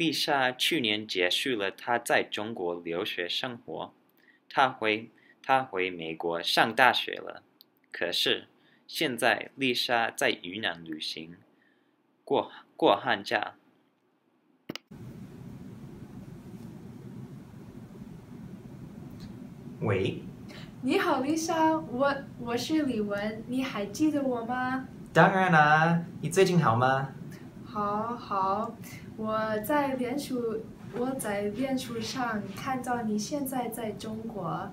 丽莎去年结束了她在中国留学生活，她回她回美国上大学了。可是现在丽莎在云南旅行，过过寒假。喂，你好，丽莎，我我是李文，你还记得我吗？当然啦，你最近好吗？好好，我在脸书，我在脸书上看到你现在在中国。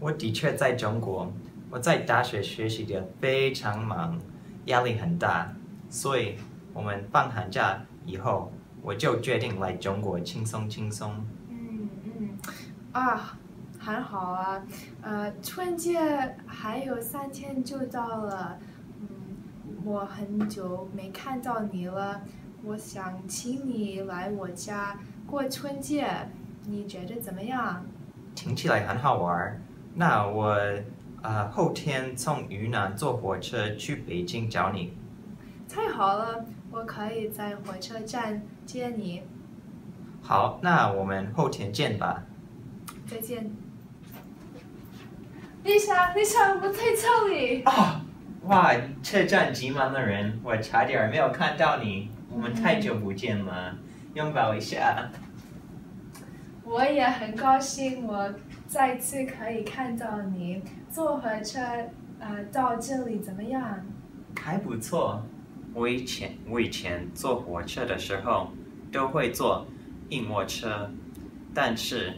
我的确在中国，我在大学学习的非常忙，压力很大，所以我们放寒假以后，我就决定来中国轻松轻松。嗯嗯，啊。很好啊，呃，春节还有三天就到了，嗯，我很久没看到你了，我想请你来我家过春节，你觉得怎么样？听起来很好玩，那我呃后天从云南坐火车去北京找你。太好了，我可以在火车站接你。好，那我们后天见吧。再见。丽莎，丽莎，我在这里。哦，哇，车站挤满了人，我差点没有看到你。我们太久不见了，拥抱一下。我也很高兴，我再次可以看到你。坐火车，呃，到这里怎么样？还不错。我以前我以前坐火车的时候都会坐硬卧车，但是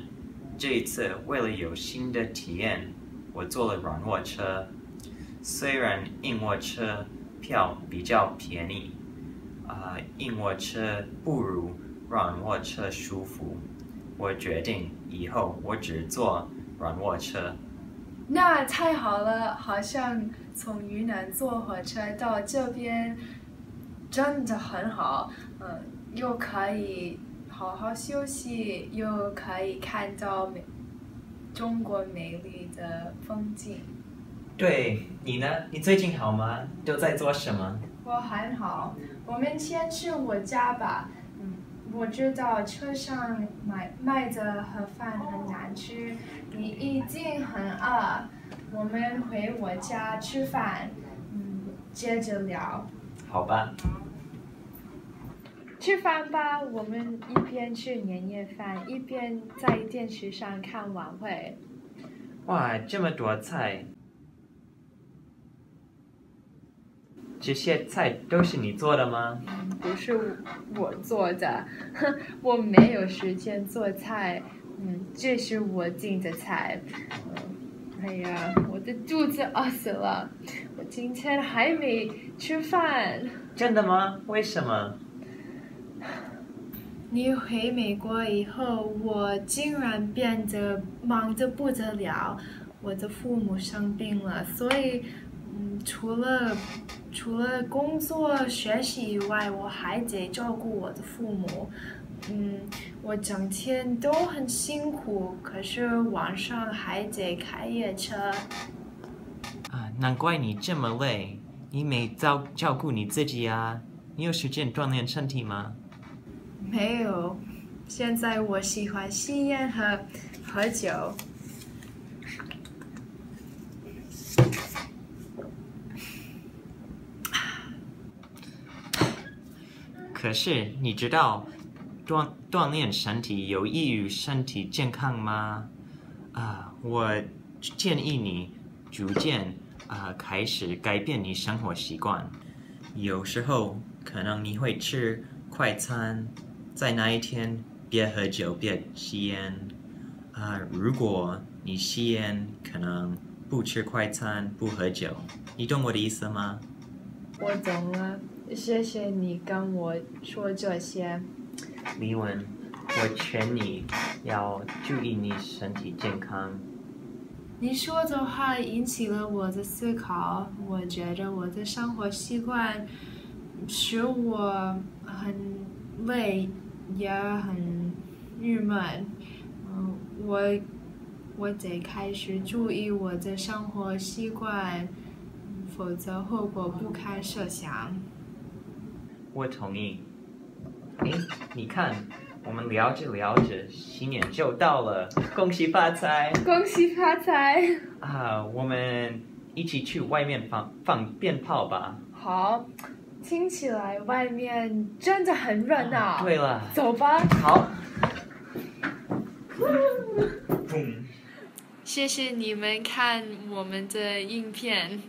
这一次为了有新的体验。我坐了软卧车，虽然硬卧车票比较便宜，啊，硬卧车不如软卧车舒服。我决定以后我只坐软卧车。那太好了，好像从云南坐火车到这边真的很好，嗯，又可以好好休息，又可以看到美。中国美丽的风景。对你呢？你最近好吗？都在做什么？我很好。我们先去我家吧。嗯，我知道车上买卖的盒饭很难吃，你一定很饿。我们回我家吃饭，嗯，接着聊。好吧。吃饭吧，我们一边吃年夜饭，一边在电视上看晚会。哇，这么多菜！这些菜都是你做的吗？不是我做的，我没有时间做菜。嗯，这是我订的菜。哎呀，我的肚子饿死了，我今天还没吃饭。真的吗？为什么？你回美国以后，我竟然变得忙得不得了。我的父母生病了，所以，嗯，除了除了工作学习以外，我还得照顾我的父母。嗯，我整天都很辛苦，可是晚上还得开夜车。啊，难怪你这么累，你没照照顾你自己啊？你有时间锻炼身体吗？没有，现在我喜欢吸烟和喝酒。可是你知道锻锻炼身体有益于身体健康吗？啊，我建议你逐渐啊开始改变你生活习惯。有时候可能你会吃快餐。在那一天，别喝酒，别吸烟。啊，如果你吸烟，可能不吃快餐，不喝酒。你懂我的意思吗？我懂了，谢谢你跟我说这些。李文，我劝你要注意你身体健康。你说的话引起了我的思考。我觉得我的生活习惯使我很累。也很郁闷，嗯，我我得开始注意我的生活习惯，否则后果不堪设想。我同意。哎，你看，我们聊着聊着，新年就到了，恭喜发财恭喜发财！啊！我们一起去外面放放鞭炮吧。好，听起来外面真的很热闹。对了，走吧。好。谢谢你们看我们的影片。